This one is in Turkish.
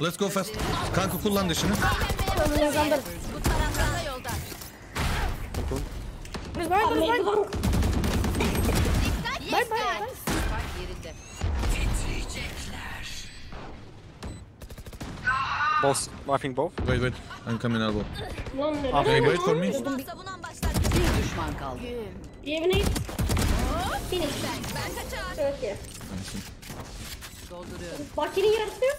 Let's go fast. Kanka kullan dışını. Bu taraftan da yolda. Biz bay bay bay. Bye bye. yerinde. Both. Wiping both. Wait wait. I'm coming elbow. Lan ne? Okay, wait for me. Savunan başlar. Bir düşman kaldı. Yemin et. Finish. Ben kaçar. Evet ya. Bakinin yarısı yok.